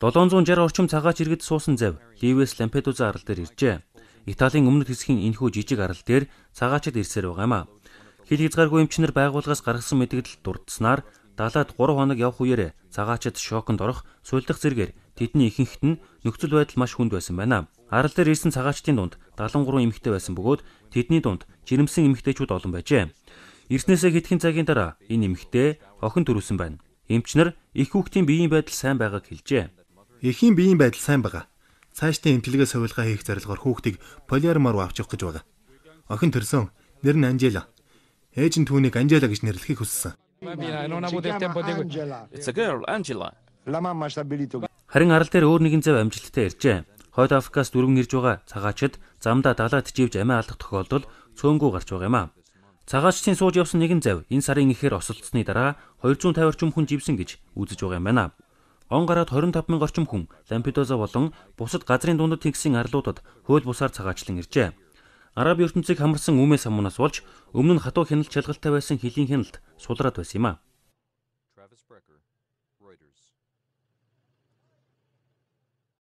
760 орчим цагаач иргэд суусан зав Ливес Лампедуза арал дээр иржээ. Италийн өмнөд хэсгийн энэхүү жижиг арал дээр цагаачид ирсээр байгаа юм а. Хил хязгааргүй эмчнэр байгууллагаас гаргасан мэдээлэл дурдсанаар далаад 3 хоног явх үеэр цагаачид шоконд орох сулдах зэргээр тэдний ихэнхт нь нөхцөл байдал маш хүнд байсан байна. Арал дээр ирсэн цагаачдын дунд 73 эмэгтэй байсан бөгөөд тэдний дунд жирэмсэн эмэгтэйчүүд олон байжээ. Ирснээсээ хэдхэн цагийн дараа энэ эмэгтэй охин төрүүлсэн байна. Эмчнэр их хүүхдийн биеийн байдал сайн байгааг хэлжээ. Эхийн биеийн байдал сайн байгаа. Цаашдын эмчилгээ сувилгаа хийх зорилгоор хүүхдийг полиармаар авч явах гэж байгаа. Охин төрсөн. Нэр нь Анжела. Ээж нь түүнийг Анжела гэж нэрлэхийг хүссэн. It's a girl, Angela. Харин арал дээр өөр нэгэн зав амжилттай иржээ. Хойд Африкаас дөрвөн ирж байгаа цагаачид замдаа далаад живж амиа алдах тохиолдол цөөнгөө гарч байгаа юм а. Цагаачдын сууж явсан нэгэн зав энэ сарын ихээр осолцсны дараа 250 орчим хүн живсэн гэж үзэж байгаа юм байна. Он гараад 25 мянган орчим хүн Лампедуза болон бусад газрын дундад тэгсэн арлуудад хууль бусаар цагаачлан иржээ. Араб ертөнцийг хамарсан үмээ самуунаас болж өмнө нь хатуу хяналт шалгалтай байсан хөлийн хяналт сулраад байсан юм а.